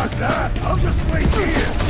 Fuck that! I'll just wait here!